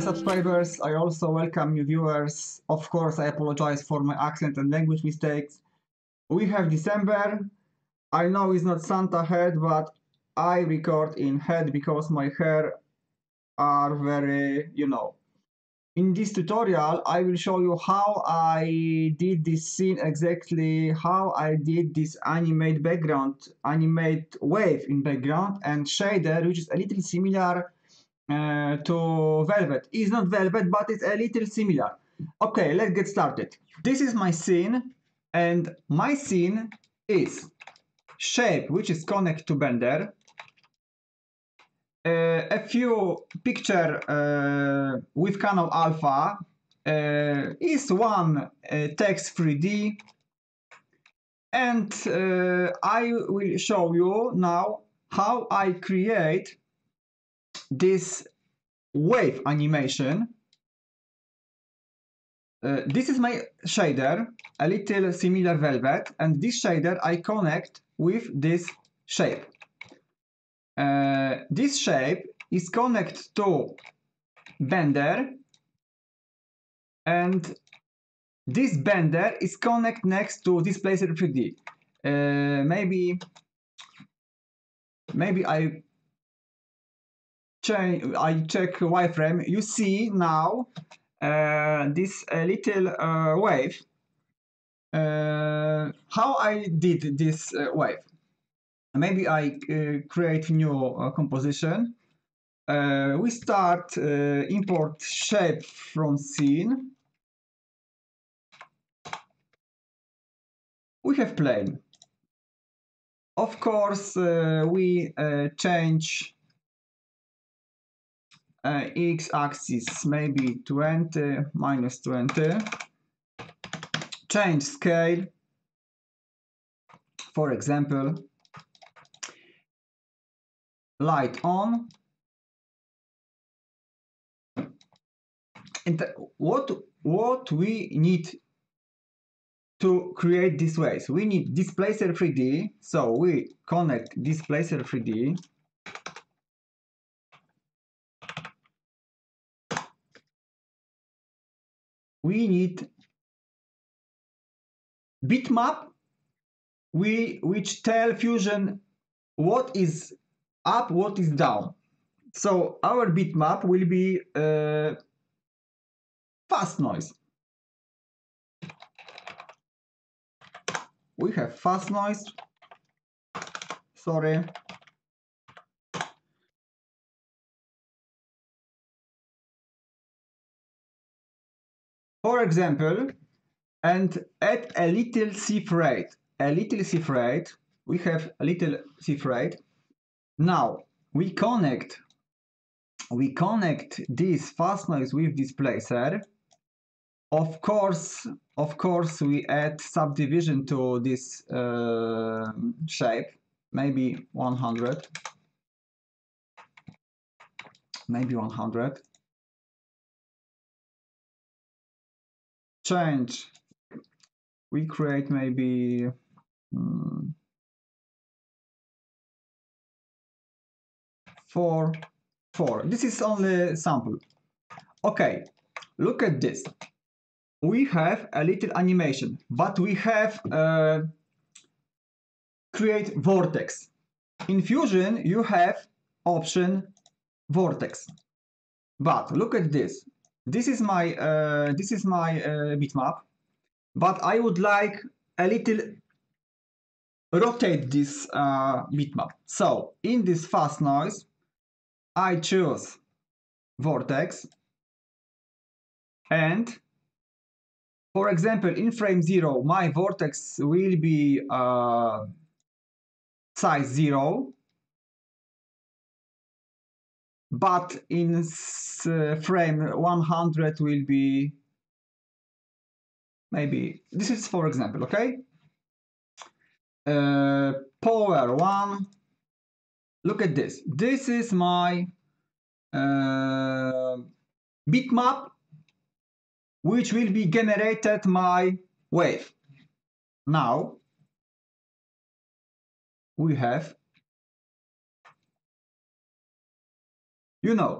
subscribers. I also welcome new viewers. Of course, I apologize for my accent and language mistakes. We have December. I know it's not Santa head, but I record in head because my hair are very, you know. In this tutorial, I will show you how I did this scene exactly, how I did this animate background, animate wave in background and shader, which is a little similar uh, to Velvet. It's not Velvet, but it's a little similar. Okay, let's get started. This is my scene, and my scene is shape, which is connect to Bender, uh, a few picture uh, with Canon Alpha, uh, is one uh, text 3D, and I will show you now how I create this wave animation. Uh, this is my shader, a little similar velvet, and this shader I connect with this shape. Uh, this shape is connect to Bender, and this Bender is connect next to Displacer 3D. Uh, maybe, maybe I I check wireframe, you see now uh, this uh, little uh, wave. Uh, how I did this uh, wave? Maybe I uh, create new composition. we start import shape from scene. We have plane. Of course, we change uh, x-axis maybe 20 minus 20 change scale. For example light on. And what what we need to create this way? So we need displacer 3d so we connect displacer 3d we need bitmap we which tell fusion what is up what is down. So our bitmap will be uh, fast noise. We have fast noise. Sorry For example, and at a little shift rate, a little shift rate, we have a little shift rate. Now we connect, we connect this fast noise with displacer. Of course, of course, we add subdivision to this uh, shape, maybe 100, maybe 100. Change. We create maybe um, four four. This is only sample. Okay look at this. We have a little animation but we have uh, create vortex. In fusion you have option vortex. But look at this this is my uh, this is my uh, bitmap but I would like a little rotate this uh, bitmap. So in this fast noise I choose vortex and for example in frame 0 my vortex will be uh, size 0 but in uh, frame 100 will be maybe this is for example okay? Uh, power 1 look at this. This is my uh, bitmap which will be generated my wave. Now we have you know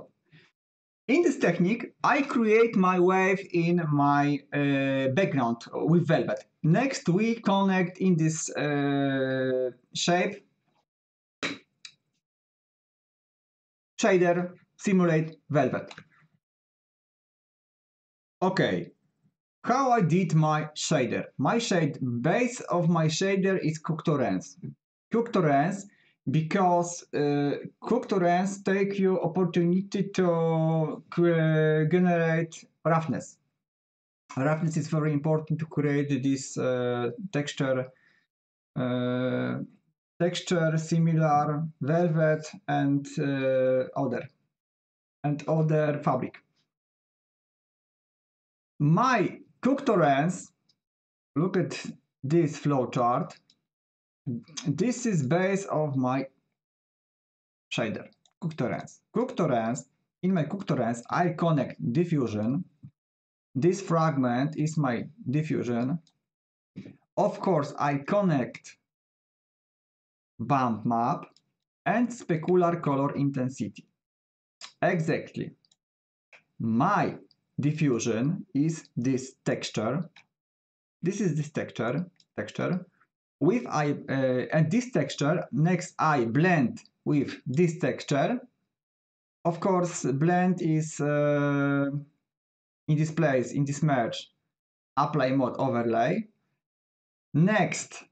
In this technique, I create my wave in my uh, background with Velvet. Next, we connect in this uh, shape shader simulate Velvet. Okay, how I did my shader. My shade base of my shader is Cook Torrance. Coctorens because uh, take you opportunity to generate roughness. Roughness is very important to create this uh, texture uh, texture similar velvet and other and other fabric. My Cook Torrance, look at this flowchart. This is base of my shader, Cook Torrance. Coctorens, in my Cook Torrance, I connect diffusion. This fragment is my diffusion. Of course, I connect bump map and specular color intensity. Exactly. My diffusion is this texture. This is this texture, texture. With I uh, and this texture, next I blend with this texture. Of course, blend is uh, in this place, in this merge, apply mode overlay. Next,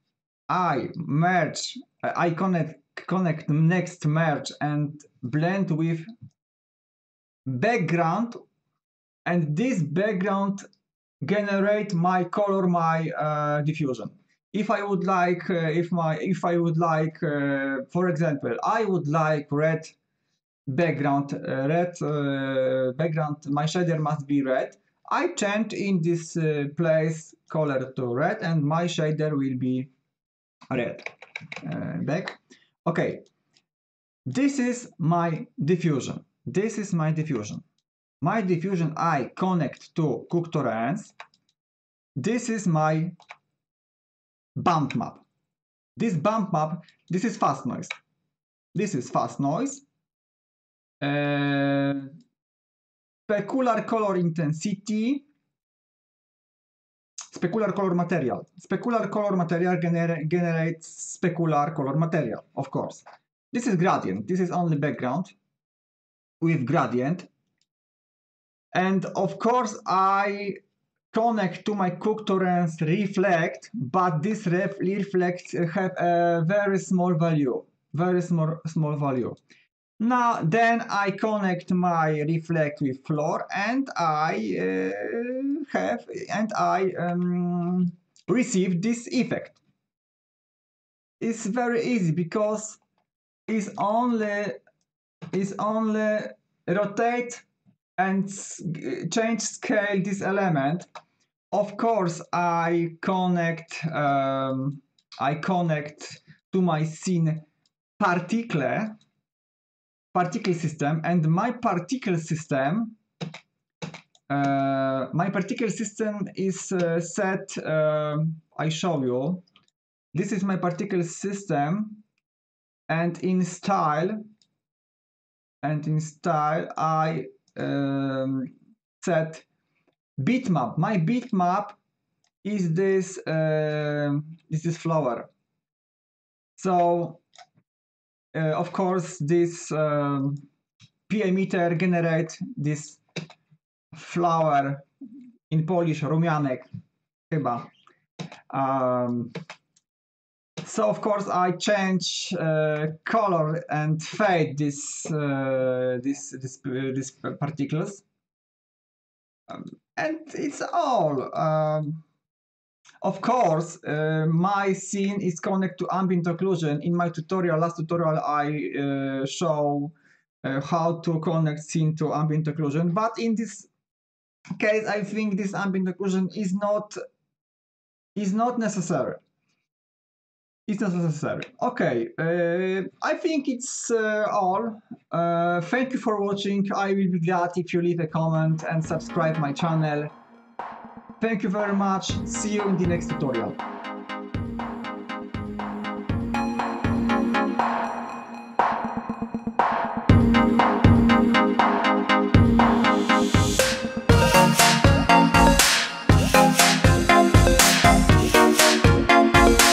I merge, I connect, connect next merge and blend with background and this background generate my color my uh, diffusion if i would like uh, if my if i would like uh, for example i would like red background uh, red uh, background my shader must be red. I change in this uh, place color to red and my shader will be red. Back. Okay. This is my diffusion. This is my diffusion. My diffusion I connect to Cook Torrance. This is my bump map. This bump map, this is fast noise. This is fast noise. Uh, specular color intensity. Specular color material. Specular color material gener generates specular color material, of course. This is gradient. This is only background with gradient and of course, I connect to my Cook Torrance reflect, but this ref reflect have a very small value, very small, small value. Now, then I connect my reflect with floor and I uh, have, and I um, receive this effect. It's very easy because it's only, it's only rotate and change scale this element. Of course I connect um, I connect to my scene particle particle system and my particle system uh, my particle system is uh, set uh, I show you. This is my particle system and in style and in style I um, set bitmap. My bitmap is this uh, is this flower. So uh, of course this um, generate this flower in Polish rumianek chyba. Um, so of course I change uh, color and fade this uh, this this uh, this particles, um, and it's all. Um, of course, uh, my scene is connected to ambient occlusion. In my tutorial, last tutorial, I uh, show uh, how to connect scene to ambient occlusion. But in this case, I think this ambient occlusion is not is not necessary it's not necessary. Okay, uh, I think it's uh, all. Uh, thank you for watching. I will be glad if you leave a comment and subscribe my channel. Thank you very much. See you in the next tutorial.